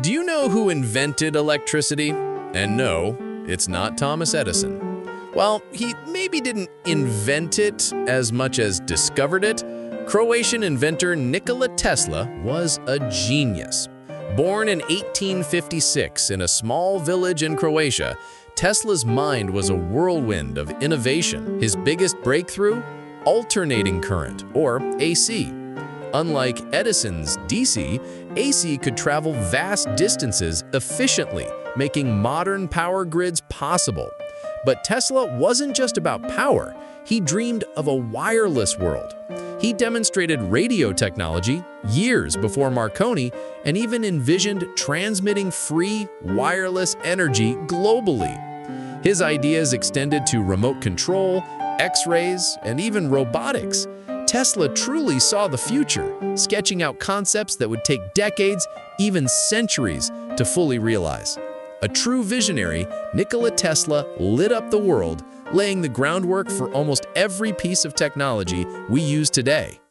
Do you know who invented electricity? And no, it's not Thomas Edison. While he maybe didn't invent it as much as discovered it, Croatian inventor Nikola Tesla was a genius. Born in 1856 in a small village in Croatia, Tesla's mind was a whirlwind of innovation. His biggest breakthrough? Alternating current, or AC. Unlike Edison's DC, AC could travel vast distances efficiently, making modern power grids possible. But Tesla wasn't just about power, he dreamed of a wireless world. He demonstrated radio technology years before Marconi and even envisioned transmitting free wireless energy globally. His ideas extended to remote control, X-rays, and even robotics. Tesla truly saw the future, sketching out concepts that would take decades, even centuries, to fully realize. A true visionary, Nikola Tesla lit up the world, laying the groundwork for almost every piece of technology we use today.